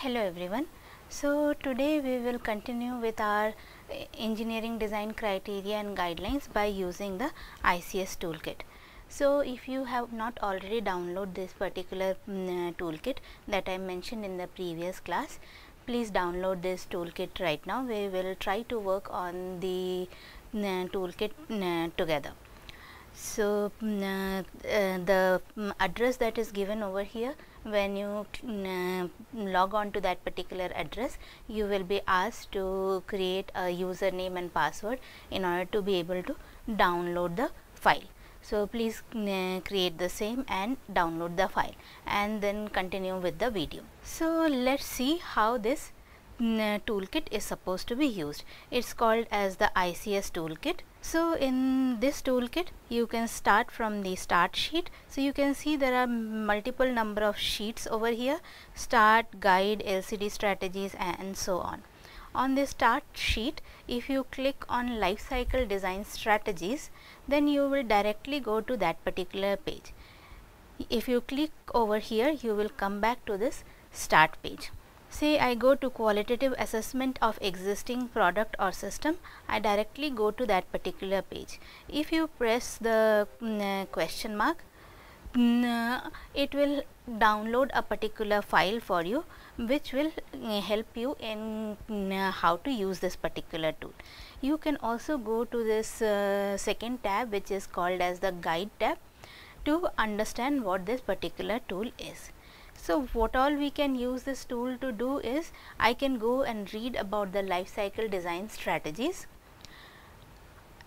Hello everyone. So today we will continue with our uh, engineering design criteria and guidelines by using the ICS toolkit. So if you have not already downloaded this particular mm, uh, toolkit that I mentioned in the previous class, please download this toolkit right now. We will try to work on the mm, uh, toolkit mm, together. So uh, uh, the address that is given over here when you uh, log on to that particular address you will be asked to create a username and password in order to be able to download the file. So please mm, create the same and download the file and then continue with the video. So let's see how this mm, toolkit is supposed to be used. It's called as the ICS toolkit. So in this toolkit you can start from the start sheet. So you can see there are multiple number of sheets over here start, guide, LCD strategies and so on. On the start sheet if you click on life cycle design strategies then you will directly go to that particular page. If you click over here you will come back to this start page say I go to qualitative assessment of existing product or system I directly go to that particular page. If you press the mm, question mark mm, it will download a particular file for you which will mm, help you in mm, how to use this particular tool. You can also go to this uh, second tab which is called as the guide tab to understand what this particular tool is so, what all we can use this tool to do is I can go and read about the life cycle design strategies.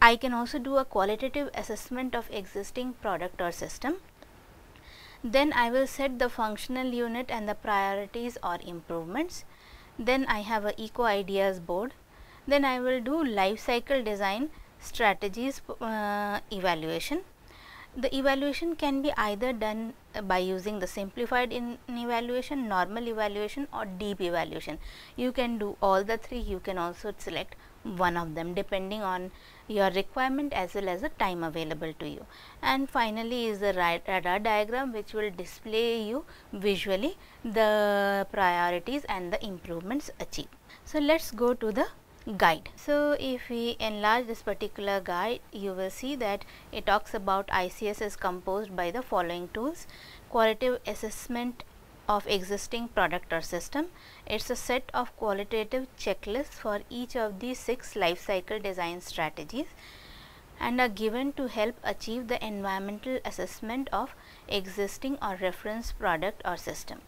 I can also do a qualitative assessment of existing product or system. Then I will set the functional unit and the priorities or improvements. Then I have a eco ideas board. Then I will do life cycle design strategies uh, evaluation the evaluation can be either done by using the simplified in evaluation, normal evaluation or deep evaluation. You can do all the three, you can also select one of them depending on your requirement as well as the time available to you. And finally is the radar diagram which will display you visually the priorities and the improvements achieved. So, let us go to the guide. So, if we enlarge this particular guide, you will see that it talks about ICS is composed by the following tools, qualitative assessment of existing product or system. It is a set of qualitative checklists for each of these six life cycle design strategies and are given to help achieve the environmental assessment of existing or reference product or system.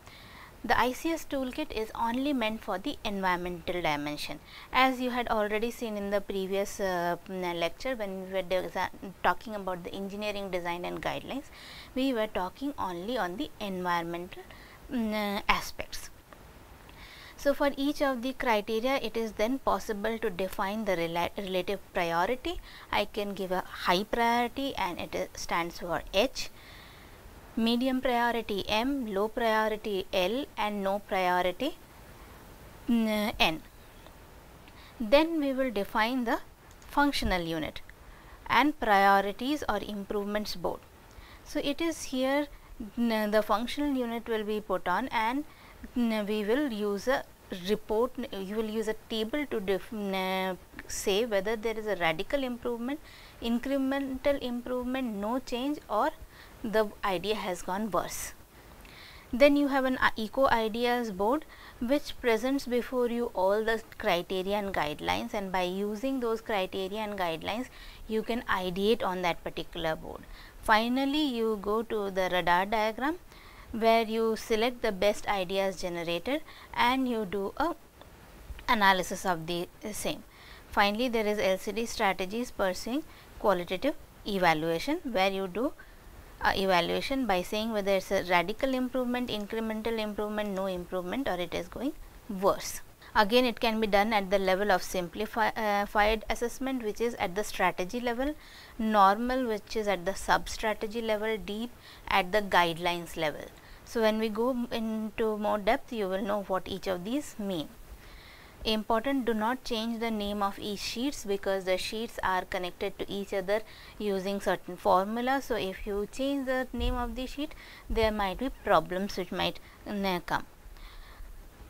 The ICS toolkit is only meant for the environmental dimension. As you had already seen in the previous uh, lecture when we were talking about the engineering design and guidelines, we were talking only on the environmental uh, aspects. So, for each of the criteria it is then possible to define the rela relative priority. I can give a high priority and it stands for H medium priority M, low priority L and no priority mm, N. Then we will define the functional unit and priorities or improvements board. So, it is here mm, the functional unit will be put on and mm, we will use a report you will use a table to say whether there is a radical improvement incremental improvement no change or the idea has gone worse. Then you have an uh, eco ideas board which presents before you all the criteria and guidelines and by using those criteria and guidelines you can ideate on that particular board. Finally, you go to the radar diagram where you select the best ideas generated and you do a analysis of the same. Finally, there is LCD strategies pursuing qualitative evaluation where you do uh, evaluation by saying whether it is a radical improvement, incremental improvement, no improvement or it is going worse. Again it can be done at the level of simplified uh, assessment which is at the strategy level, normal which is at the sub strategy level, deep at the guidelines level. So, when we go into more depth you will know what each of these mean important do not change the name of each sheets because the sheets are connected to each other using certain formula. So, if you change the name of the sheet there might be problems which might come.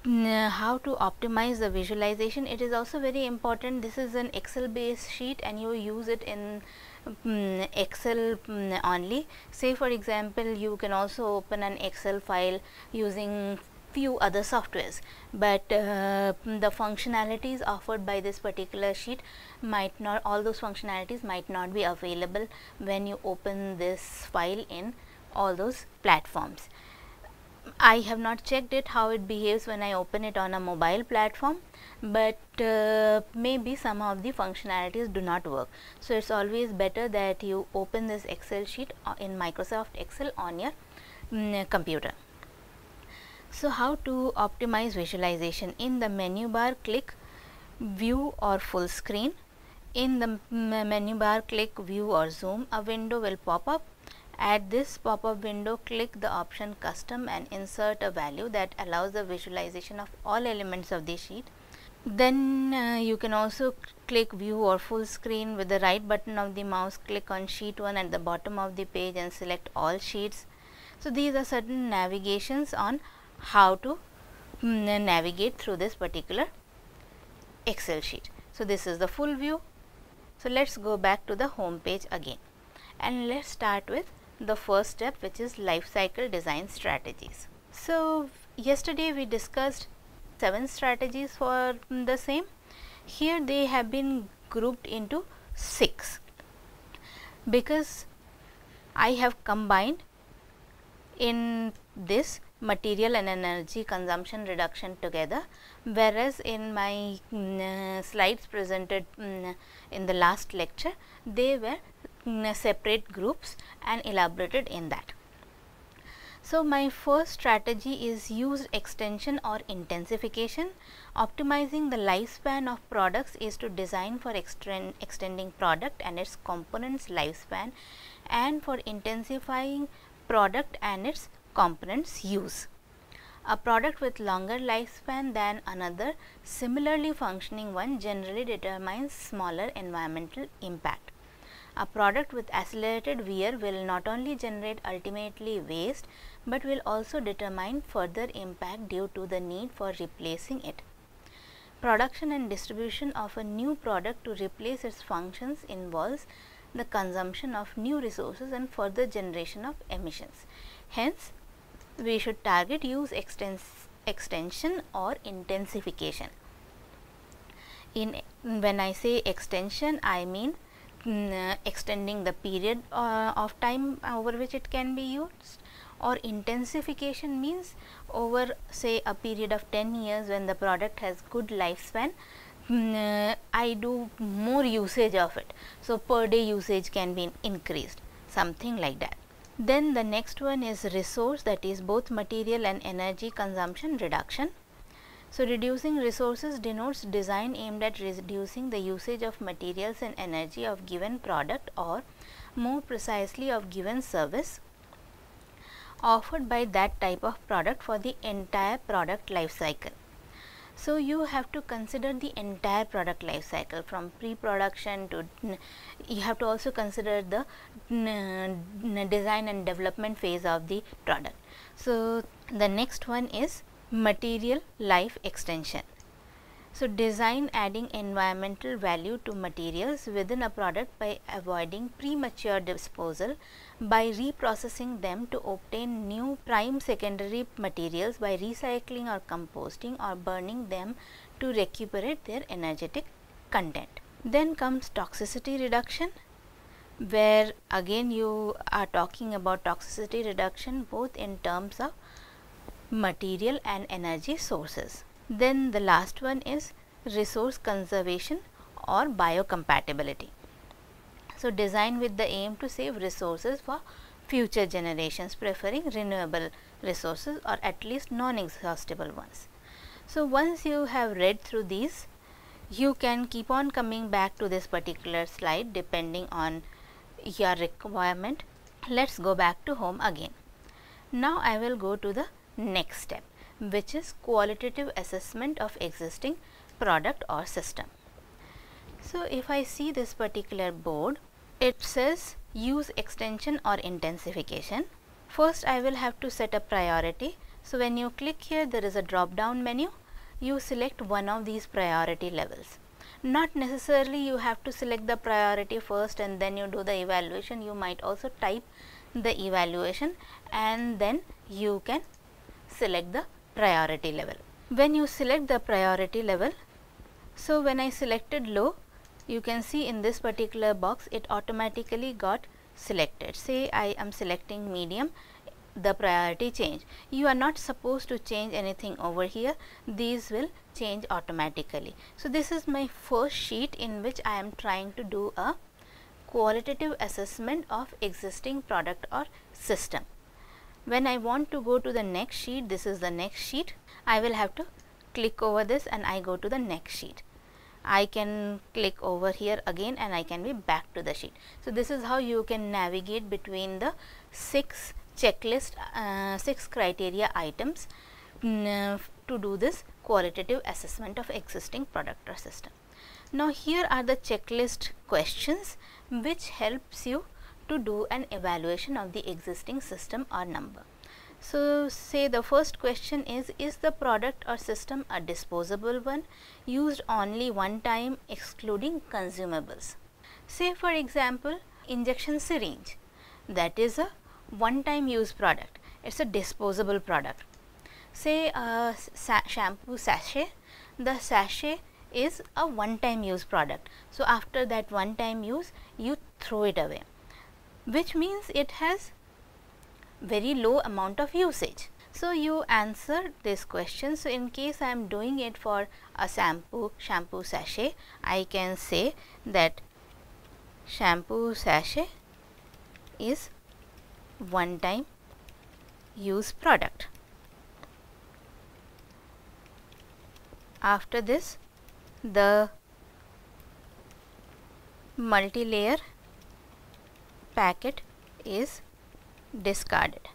mm, how to optimize the visualization it is also very important this is an excel based sheet and you use it in um, excel um, only say for example you can also open an excel file using few other softwares but uh, the functionalities offered by this particular sheet might not all those functionalities might not be available when you open this file in all those platforms I have not checked it how it behaves when I open it on a mobile platform, but uh, maybe some of the functionalities do not work. So, it is always better that you open this Excel sheet uh, in Microsoft Excel on your mm, computer. So, how to optimize visualization? In the menu bar click view or full screen. In the menu bar click view or zoom. A window will pop up. At this pop-up window, click the option custom and insert a value that allows the visualization of all elements of the sheet. Then uh, you can also click view or full screen with the right button of the mouse, click on sheet 1 at the bottom of the page and select all sheets. So, these are certain navigations on how to mm, navigate through this particular Excel sheet. So, this is the full view. So, let us go back to the home page again and let us start with the first step which is life cycle design strategies. So, yesterday we discussed 7 strategies for the same. Here they have been grouped into 6 because I have combined in this material and energy consumption reduction together whereas in my mm, slides presented mm, in the last lecture they were separate groups and elaborated in that. So, my first strategy is use extension or intensification. Optimizing the lifespan of products is to design for extend, extending product and its components lifespan and for intensifying product and its components use. A product with longer lifespan than another similarly functioning one generally determines smaller environmental impact. A product with accelerated wear will not only generate ultimately waste, but will also determine further impact due to the need for replacing it. Production and distribution of a new product to replace its functions involves the consumption of new resources and further generation of emissions. Hence, we should target use extension or intensification. In when I say extension, I mean uh, extending the period uh, of time over which it can be used or intensification means over say a period of 10 years when the product has good lifespan uh, I do more usage of it. So, per day usage can be increased something like that. Then the next one is resource that is both material and energy consumption reduction. So, reducing resources denotes design aimed at reducing the usage of materials and energy of given product or more precisely of given service offered by that type of product for the entire product life cycle. So, you have to consider the entire product life cycle from pre-production to you have to also consider the design and development phase of the product. So, the next one is material life extension. So, design adding environmental value to materials within a product by avoiding premature disposal by reprocessing them to obtain new prime secondary materials by recycling or composting or burning them to recuperate their energetic content. Then comes toxicity reduction where again you are talking about toxicity reduction both in terms of material and energy sources. Then the last one is resource conservation or biocompatibility. So, design with the aim to save resources for future generations preferring renewable resources or at least non-exhaustible ones. So, once you have read through these, you can keep on coming back to this particular slide depending on your requirement. Let us go back to home again. Now, I will go to the next step which is qualitative assessment of existing product or system. So, if I see this particular board, it says use extension or intensification. First, I will have to set a priority. So, when you click here there is a drop down menu you select one of these priority levels. Not necessarily you have to select the priority first and then you do the evaluation you might also type the evaluation and then you can select the priority level. When you select the priority level, so when I selected low, you can see in this particular box it automatically got selected. Say I am selecting medium, the priority change. You are not supposed to change anything over here, these will change automatically. So, this is my first sheet in which I am trying to do a qualitative assessment of existing product or system. When I want to go to the next sheet, this is the next sheet, I will have to click over this and I go to the next sheet. I can click over here again and I can be back to the sheet. So, this is how you can navigate between the 6 checklist, uh, 6 criteria items mm, to do this qualitative assessment of existing product or system. Now, here are the checklist questions which helps you to do an evaluation of the existing system or number. So, say the first question is, is the product or system a disposable one used only one time excluding consumables? Say for example, injection syringe that is a one time use product, it is a disposable product. Say a sa shampoo sachet, the sachet is a one time use product. So, after that one time use you throw it away which means it has very low amount of usage. So, you answer this question. So, in case I am doing it for a shampoo shampoo sachet, I can say that shampoo sachet is one time use product. After this, the multi-layer packet is discarded.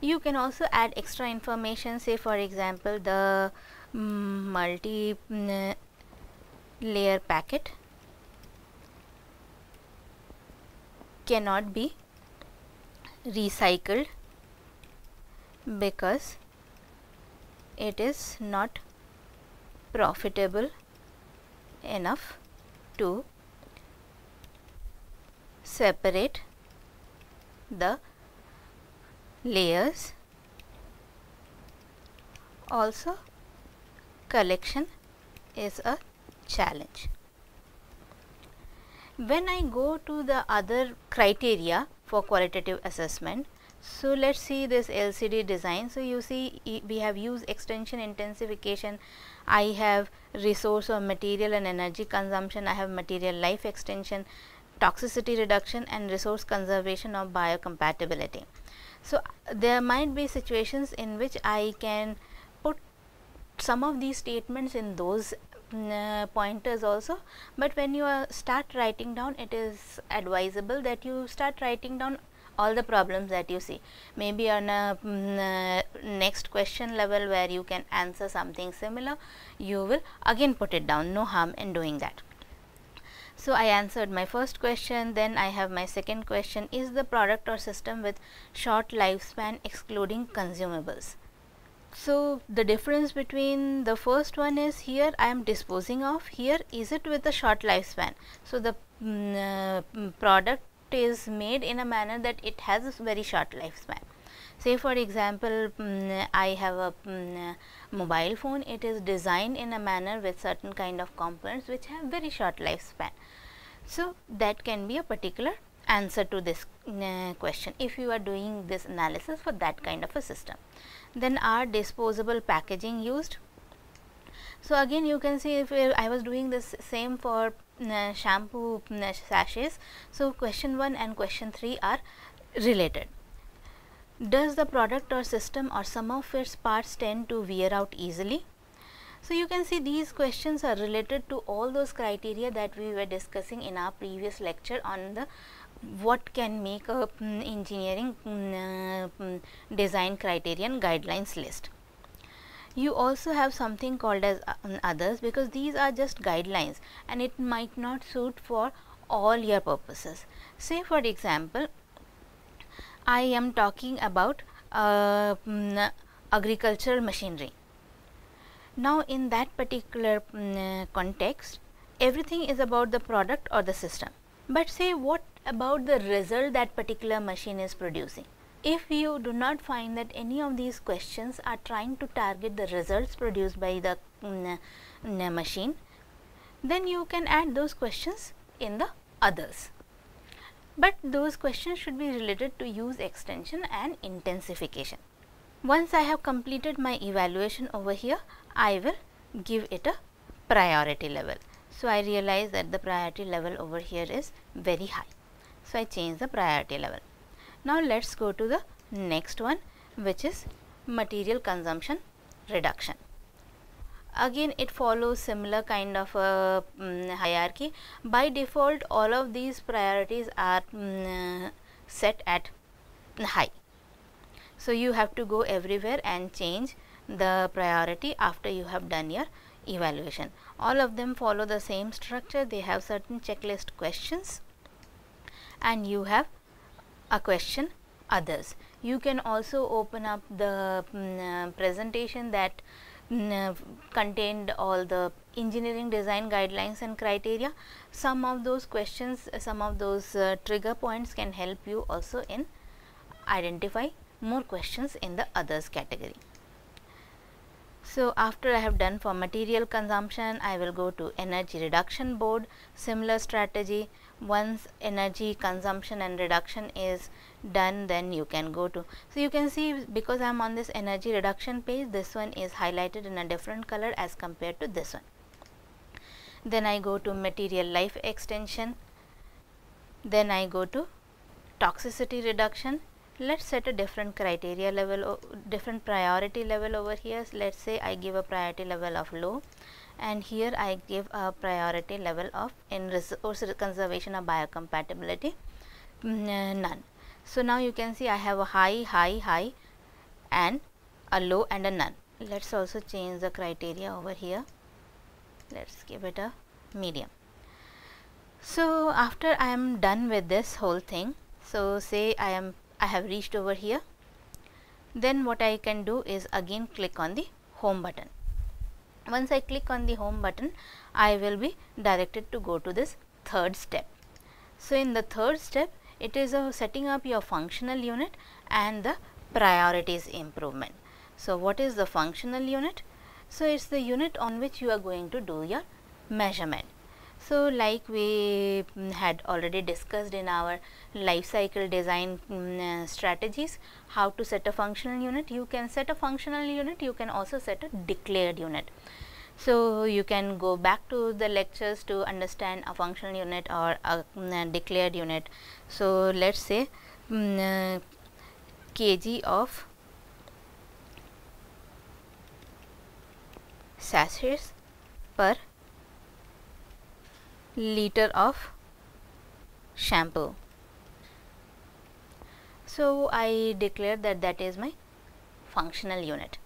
You can also add extra information say for example the mm, multi mm, layer packet cannot be recycled because it is not profitable enough to separate the layers also collection is a challenge. When I go to the other criteria for qualitative assessment, so let us see this LCD design. So, you see we have used extension intensification, I have resource or material and energy consumption, I have material life extension, toxicity reduction and resource conservation of biocompatibility. So, there might be situations in which I can put some of these statements in those uh, pointers also, but when you uh, start writing down it is advisable that you start writing down all the problems that you see. Maybe on a mm, uh, next question level where you can answer something similar you will again put it down. No harm in doing that so, I answered my first question then I have my second question is the product or system with short lifespan excluding consumables. So, the difference between the first one is here I am disposing of here is it with a short lifespan. So, the mm, uh, product is made in a manner that it has a very short lifespan. Say for example, mm, I have a mm, mobile phone, it is designed in a manner with certain kind of components which have very short lifespan. So, that can be a particular answer to this uh, question if you are doing this analysis for that kind of a system. Then are disposable packaging used? So, again you can see if I was doing this same for shampoo sachets. So, question 1 and question 3 are related. Does the product or system or some of its parts tend to wear out easily? So, you can see these questions are related to all those criteria that we were discussing in our previous lecture on the what can make a um, engineering um, design criterion guidelines list. You also have something called as uh, others because these are just guidelines and it might not suit for all your purposes. Say for example, I am talking about uh, mm, agricultural machinery. Now, in that particular mm, context, everything is about the product or the system. But say what about the result that particular machine is producing? If you do not find that any of these questions are trying to target the results produced by the mm, machine, then you can add those questions in the others. But those questions should be related to use extension and intensification. Once I have completed my evaluation over here, I will give it a priority level. So, I realize that the priority level over here is very high. So, I change the priority level. Now, let us go to the next one which is material consumption reduction. Again it follows similar kind of a um, hierarchy. By default all of these priorities are um, set at high. So, you have to go everywhere and change the priority after you have done your evaluation. All of them follow the same structure, they have certain checklist questions and you have a question others. You can also open up the um, presentation that contained all the engineering design guidelines and criteria. Some of those questions, some of those uh, trigger points can help you also in identify more questions in the others category. So, after I have done for material consumption, I will go to energy reduction board, similar strategy. Once energy consumption and reduction is done, then you can go to. So, you can see because I am on this energy reduction page, this one is highlighted in a different color as compared to this one. Then I go to material life extension, then I go to toxicity reduction let us set a different criteria level different priority level over here so let us say I give a priority level of low and here I give a priority level of in resource conservation or biocompatibility mm, uh, none. So, now you can see I have a high high high and a low and a none. Let us also change the criteria over here let us give it a medium. So, after I am done with this whole thing so say I am I have reached over here then what I can do is again click on the home button. Once I click on the home button I will be directed to go to this third step. So, in the third step it is a setting up your functional unit and the priorities improvement. So, what is the functional unit? So, it is the unit on which you are going to do your measurement. So, like we mm, had already discussed in our life cycle design um, strategies, how to set a functional unit, you can set a functional unit, you can also set a declared unit. So, you can go back to the lectures to understand a functional unit or a um, declared unit. So, let us say um, kg of sachets per liter of shampoo. So, I declare that that is my functional unit.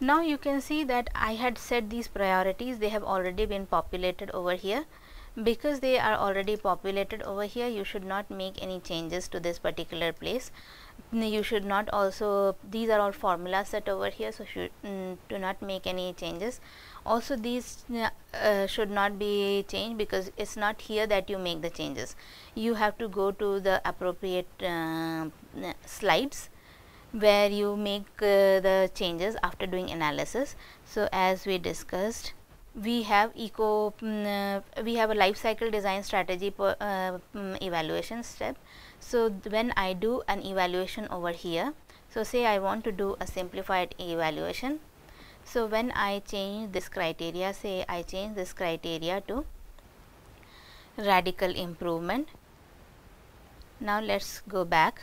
Now, you can see that I had set these priorities, they have already been populated over here. Because they are already populated over here, you should not make any changes to this particular place. You should not also, these are all formulas set over here, so should mm, do not make any changes. Also these uh, should not be changed because it's not here that you make the changes. You have to go to the appropriate uh, slides where you make uh, the changes after doing analysis. So as we discussed we have eco um, we have a life cycle design strategy per, um, evaluation step so when i do an evaluation over here so say i want to do a simplified evaluation so, when I change this criteria say I change this criteria to radical improvement. Now, let us go back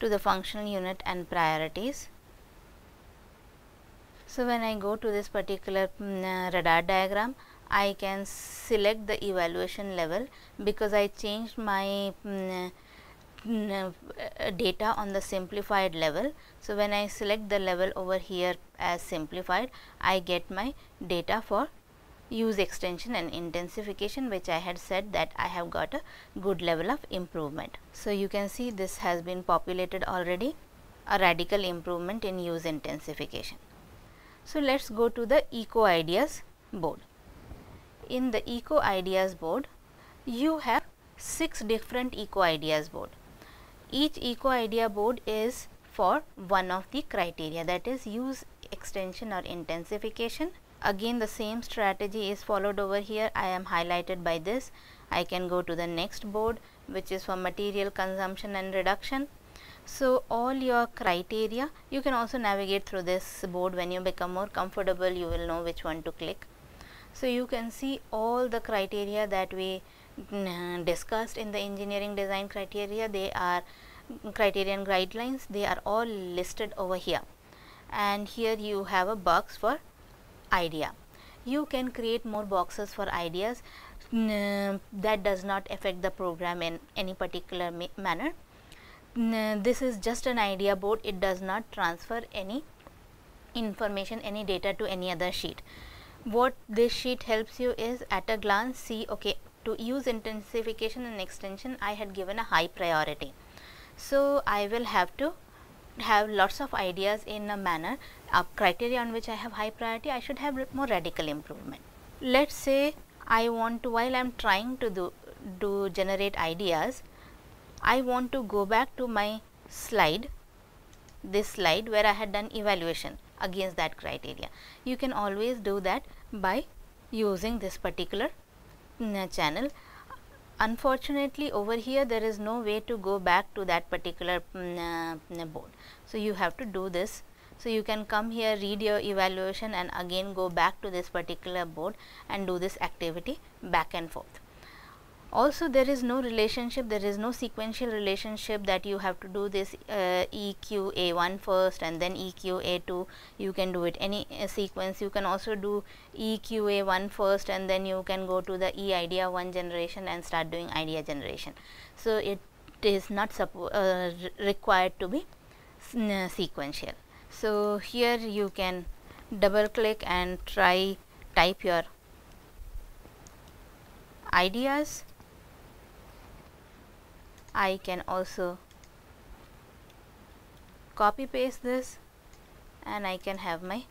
to the functional unit and priorities. So, when I go to this particular um, radar diagram, I can select the evaluation level because I changed my um, uh, data on the simplified level. So, when I select the level over here as simplified, I get my data for use extension and intensification which I had said that I have got a good level of improvement. So, you can see this has been populated already a radical improvement in use intensification. So, let us go to the Eco Ideas board. In the Eco Ideas board, you have 6 different Eco Ideas board. Each Eco Idea board is for one of the criteria that is use extension or intensification. Again the same strategy is followed over here. I am highlighted by this. I can go to the next board which is for material consumption and reduction. So, all your criteria you can also navigate through this board. When you become more comfortable you will know which one to click. So, you can see all the criteria that we mm, discussed in the engineering design criteria. They are criterion guidelines. They are all listed over here. And here you have a box for idea. You can create more boxes for ideas mm, that does not affect the program in any particular manner this is just an idea board. It does not transfer any information any data to any other sheet. What this sheet helps you is at a glance see okay to use intensification and extension I had given a high priority. So I will have to have lots of ideas in a manner. A criteria on which I have high priority I should have more radical improvement. Let's say I want to while I am trying to do do generate ideas I want to go back to my slide this slide where I had done evaluation against that criteria. You can always do that by using this particular mm, channel. Unfortunately, over here there is no way to go back to that particular mm, uh, board. So, you have to do this. So, you can come here read your evaluation and again go back to this particular board and do this activity back and forth also there is no relationship there is no sequential relationship that you have to do this uh, EQA1 first and then EQA2 you can do it. Any uh, sequence you can also do EQA1 first and then you can go to the E idea 1 generation and start doing idea generation. So it is not uh, required to be sequential. So here you can double click and try type your ideas I can also copy paste this and I can have my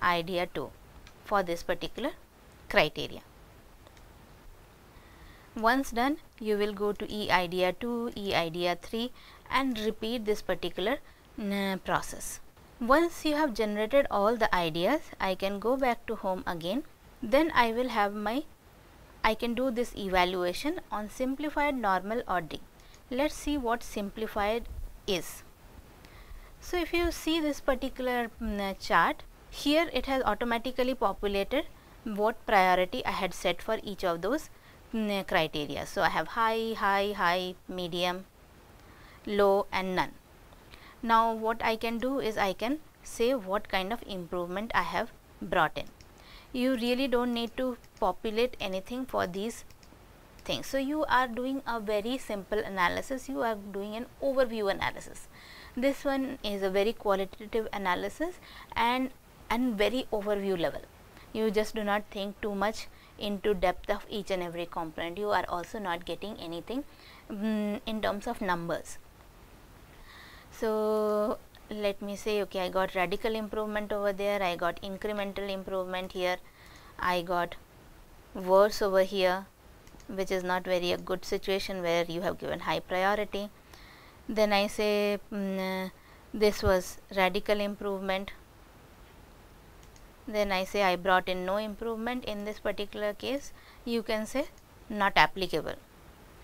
idea 2 for this particular criteria. Once done you will go to e idea 2, e idea 3 and repeat this particular mm, process. Once you have generated all the ideas I can go back to home again then I will have my I can do this evaluation on simplified normal ordering let's see what simplified is. So, if you see this particular um, chart here it has automatically populated what priority I had set for each of those um, criteria. So, I have high, high, high, medium, low and none. Now, what I can do is I can say what kind of improvement I have brought in. You really do not need to populate anything for these things. So, you are doing a very simple analysis, you are doing an overview analysis. This one is a very qualitative analysis and, and very overview level. You just do not think too much into depth of each and every component. You are also not getting anything um, in terms of numbers. So, let me say okay I got radical improvement over there, I got incremental improvement here, I got worse over here, which is not very a good situation where you have given high priority. Then I say mm, this was radical improvement. Then I say I brought in no improvement in this particular case, you can say not applicable.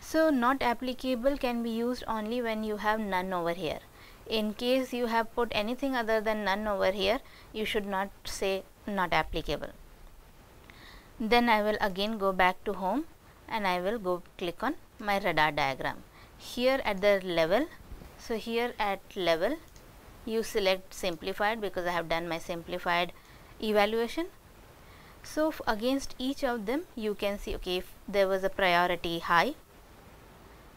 So, not applicable can be used only when you have none over here. In case you have put anything other than none over here, you should not say not applicable. Then I will again go back to home and I will go click on my radar diagram. Here at the level, so here at level you select simplified because I have done my simplified evaluation. So, against each of them you can see okay if there was a priority high.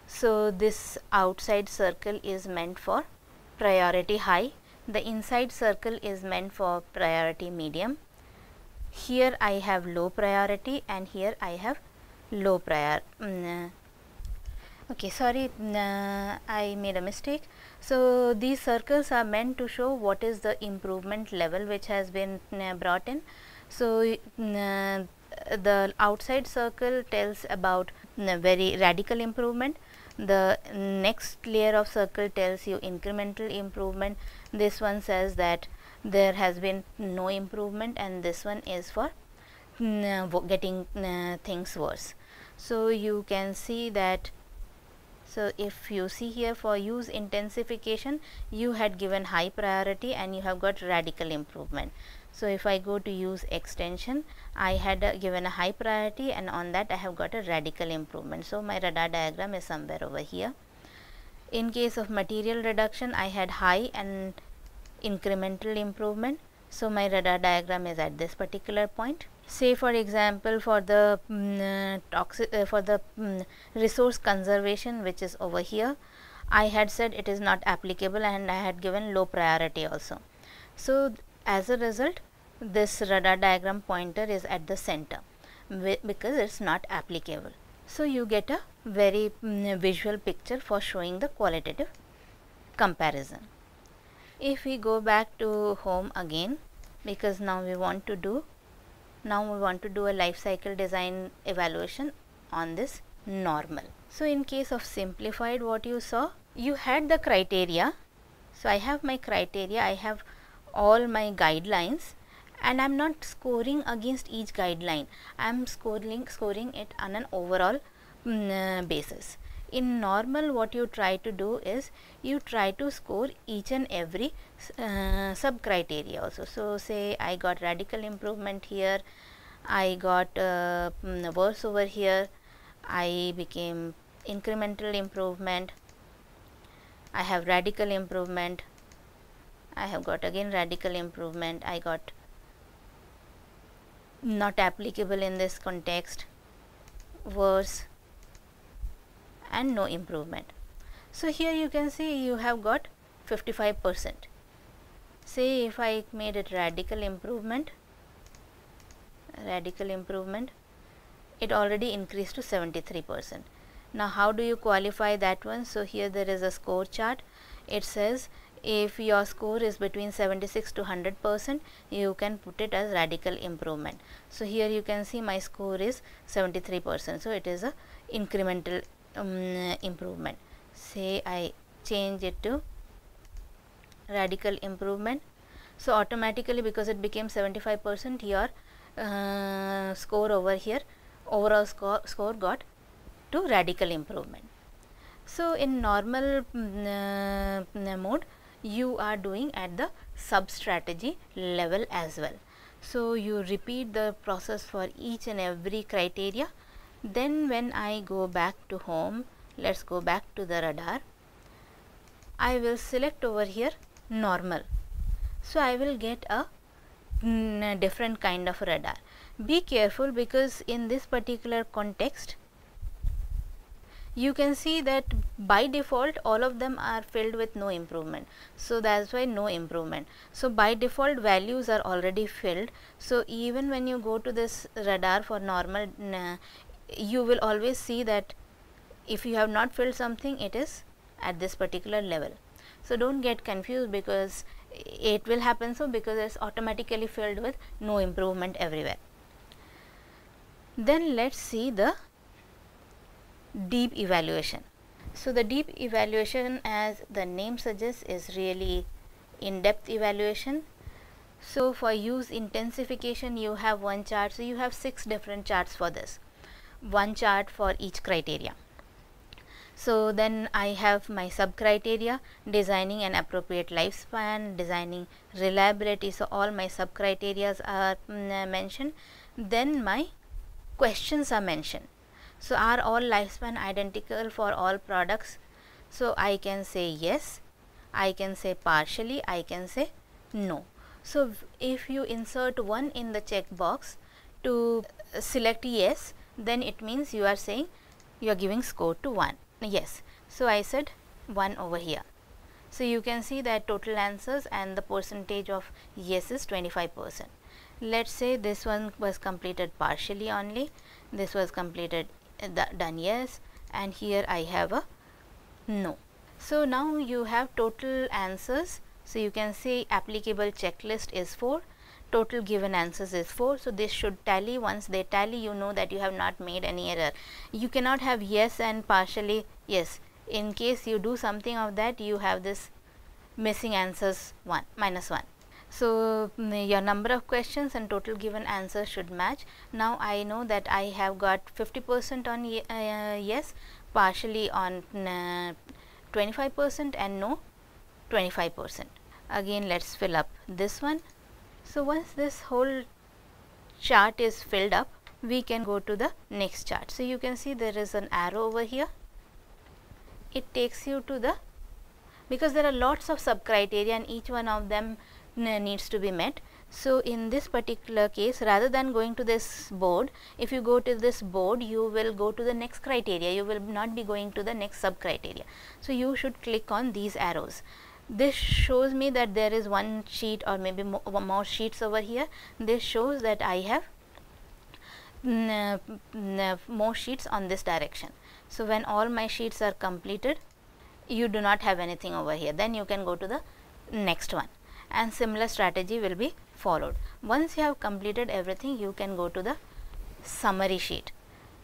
So, this outside circle is meant for priority high, the inside circle is meant for priority medium here I have low priority and here I have low prior. Mm, okay sorry mm, uh, I made a mistake. So these circles are meant to show what is the improvement level which has been uh, brought in. So mm, uh, the outside circle tells about very radical improvement. The next layer of circle tells you incremental improvement. This one says that there has been no improvement and this one is for mm, getting uh, things worse so you can see that so if you see here for use intensification you had given high priority and you have got radical improvement. So if I go to use extension I had uh, given a high priority and on that I have got a radical improvement. So my radar diagram is somewhere over here. In case of material reduction I had high and incremental improvement. So my radar diagram is at this particular point say for example for the mm, toxic uh, for the mm, resource conservation which is over here I had said it is not applicable and I had given low priority also. So as a result this radar diagram pointer is at the center because it's not applicable. So you get a very mm, visual picture for showing the qualitative comparison. If we go back to home again because now we want to do now we want to do a life cycle design evaluation on this normal. So in case of simplified what you saw you had the criteria. So i have my criteria i have all my guidelines and i'm not scoring against each guideline. I'm scoring scoring it on an overall mm, basis in normal what you try to do is you try to score each and every uh, sub criteria also. So say i got radical improvement here i got uh, mm, worse over here i became incremental improvement i have radical improvement i have got again radical improvement i got not applicable in this context worse and no improvement. So, here you can see you have got 55 percent. Say if I made it radical improvement, radical improvement, it already increased to 73 percent. Now, how do you qualify that one? So, here there is a score chart. It says if your score is between 76 to 100 percent you can put it as radical improvement so here you can see my score is 73 percent so it is a incremental um, improvement. Say I change it to radical improvement. So automatically because it became 75 percent your uh, score over here overall score, score got to radical improvement. So in normal mm, uh, mode you are doing at the sub strategy level as well. So you repeat the process for each and every criteria then when I go back to home let's go back to the radar I will select over here normal. So I will get a mm, different kind of radar. Be careful because in this particular context you can see that by default all of them are filled with no improvement. So that's why no improvement. So by default values are already filled. So even when you go to this radar for normal you will always see that if you have not filled something it is at this particular level. So don't get confused because it will happen so because it's automatically filled with no improvement everywhere. Then let's see the deep evaluation. So the deep evaluation as the name suggests is really in-depth evaluation. So for use intensification you have one chart. So you have six different charts for this one chart for each criteria. So then I have my sub criteria designing an appropriate lifespan, designing reliability. So all my sub criteria are mm, mentioned. Then my questions are mentioned. So are all lifespan identical for all products? So I can say yes, I can say partially, I can say no. So if you insert one in the checkbox to select yes, then it means you are saying you are giving score to 1 yes. So i said 1 over here. So you can see that total answers and the percentage of yes is 25 percent. Let's say this one was completed partially only. This was completed uh, done yes. And here I have a no. So, now you have total answers. So, you can say applicable checklist is 4 total given answers is 4. So, this should tally once they tally you know that you have not made any error. You cannot have yes and partially yes in case you do something of that you have this missing answers 1 minus 1. So, mm, your number of questions and total given answers should match. Now, I know that I have got 50 percent on uh, yes, partially on uh, 25 percent and no 25 percent. Again, let us fill up this one. So, once this whole chart is filled up, we can go to the next chart. So, you can see there is an arrow over here. It takes you to the because there are lots of sub criteria and each one of them needs to be met. So, in this particular case rather than going to this board, if you go to this board you will go to the next criteria, you will not be going to the next sub criteria. So, you should click on these arrows. This shows me that there is one sheet or maybe more, more sheets over here. This shows that I have more sheets on this direction. So, when all my sheets are completed, you do not have anything over here, then you can go to the next one and similar strategy will be followed. Once you have completed everything you can go to the summary sheet.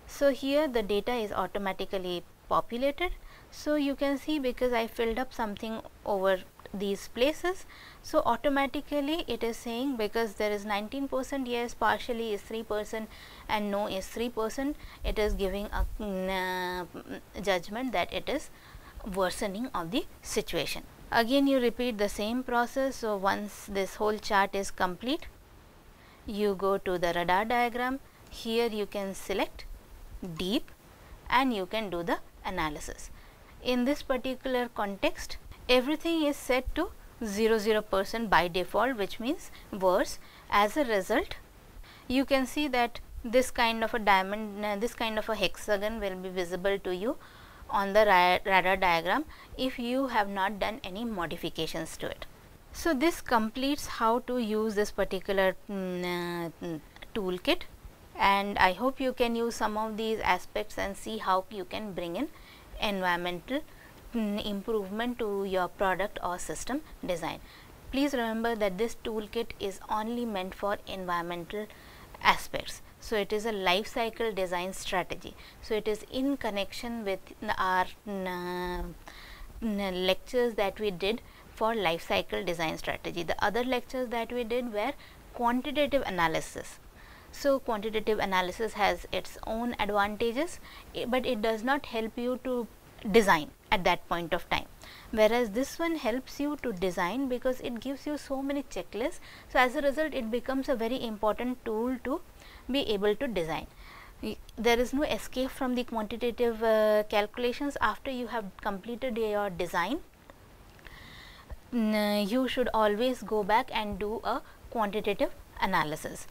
So, here the data is automatically populated. So, you can see because I filled up something over these places. So, automatically it is saying because there is 19 percent yes partially is 3 percent and no is 3 percent it is giving a uh, judgment that it is worsening of the situation. Again you repeat the same process. So, once this whole chart is complete, you go to the radar diagram. Here you can select deep and you can do the analysis. In this particular context, everything is set to 0 0 percent by default which means worse. As a result, you can see that this kind of a diamond, uh, this kind of a hexagon will be visible to you on the radar diagram if you have not done any modifications to it. So, this completes how to use this particular mm, uh, toolkit and I hope you can use some of these aspects and see how you can bring in environmental mm, improvement to your product or system design. Please remember that this toolkit is only meant for environmental aspects. So, it is a life cycle design strategy. So, it is in connection with our lectures that we did for life cycle design strategy. The other lectures that we did were quantitative analysis. So, quantitative analysis has its own advantages, but it does not help you to design at that point of time. Whereas, this one helps you to design because it gives you so many checklists. So, as a result it becomes a very important tool to be able to design. There is no escape from the quantitative uh, calculations after you have completed your design. You should always go back and do a quantitative analysis.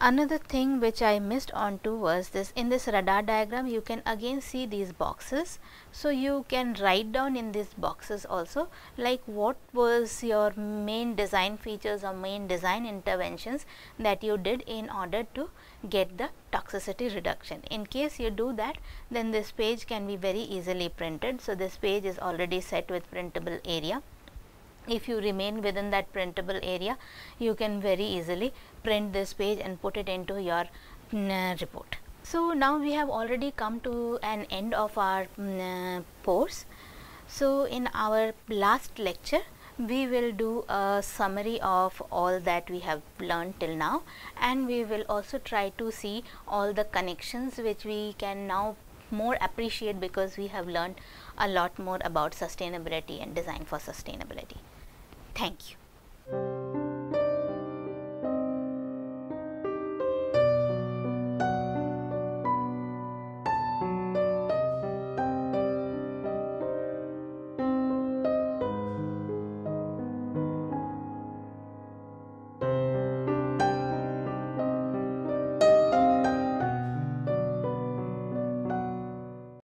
Another thing which I missed on to was this in this radar diagram you can again see these boxes. So, you can write down in these boxes also like what was your main design features or main design interventions that you did in order to get the toxicity reduction. In case you do that then this page can be very easily printed. So, this page is already set with printable area if you remain within that printable area you can very easily print this page and put it into your mm, report. So, now we have already come to an end of our mm, course. So, in our last lecture we will do a summary of all that we have learned till now and we will also try to see all the connections which we can now more appreciate because we have learned a lot more about sustainability and design for sustainability. Thank you.